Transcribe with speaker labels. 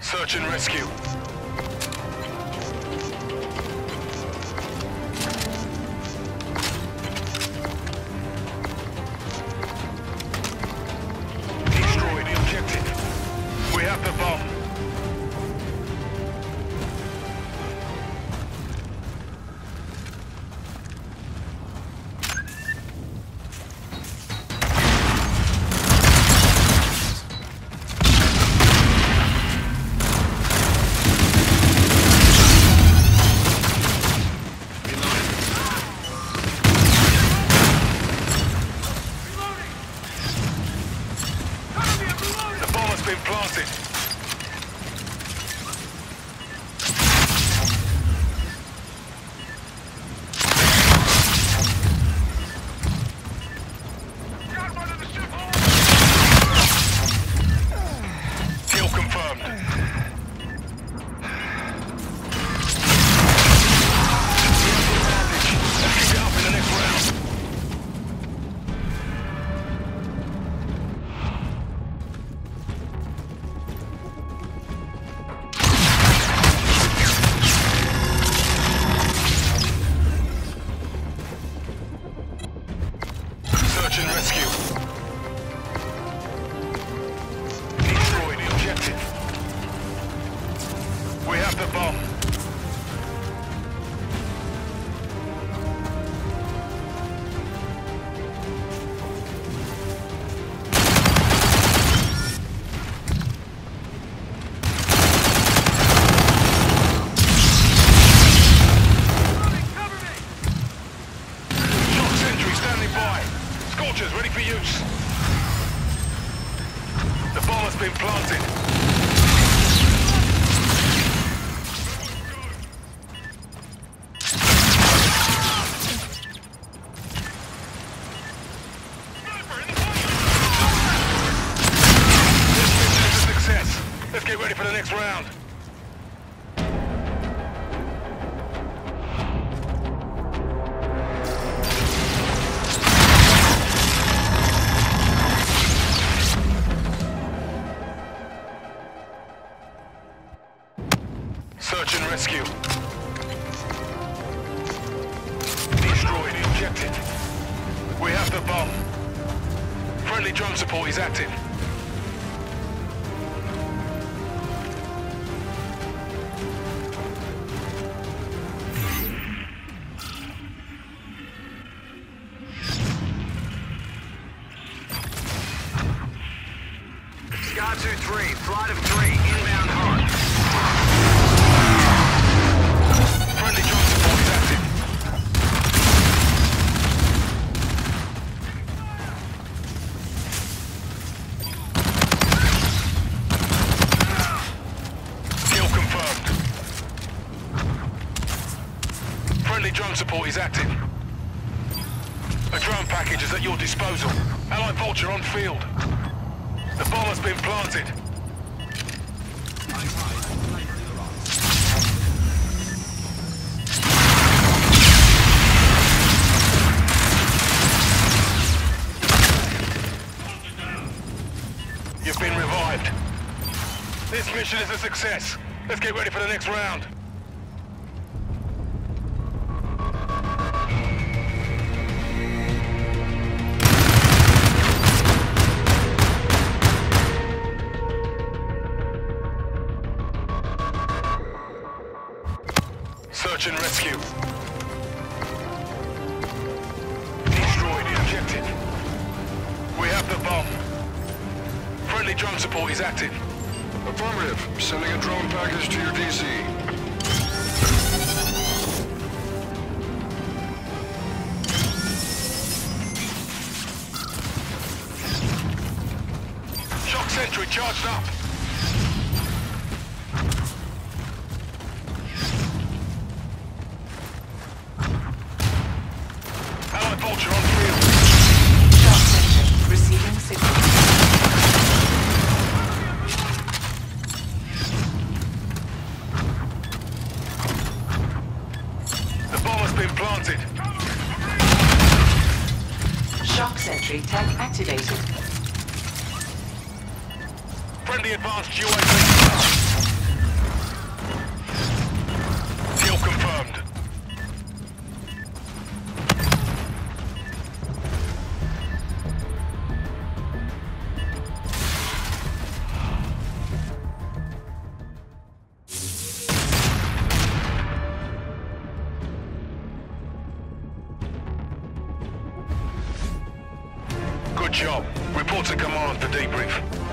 Speaker 1: Search and rescue. Been planted. The bomb. Ready for use. The bomb has been planted. Let's get ready for the next round. Search and rescue. Destroy the objective. We have the bomb. Friendly drone support is active.
Speaker 2: 2-3, flight of 3, inbound hot.
Speaker 1: Friendly drone support is active. Kill confirmed. Friendly drone support is active. A drone package is at your disposal. Allied Vulture on field. The bomb has been planted. You've been revived. This mission is a success. Let's get ready for the next round. Search and rescue. Destroy the objective. We have the bomb. Friendly drone support is active.
Speaker 3: Affirmative. Sending a drone package to your DC.
Speaker 1: Shock sentry charged up.
Speaker 4: Battery tag activated.
Speaker 1: Friendly advanced UAV. Job. Report to command for debrief.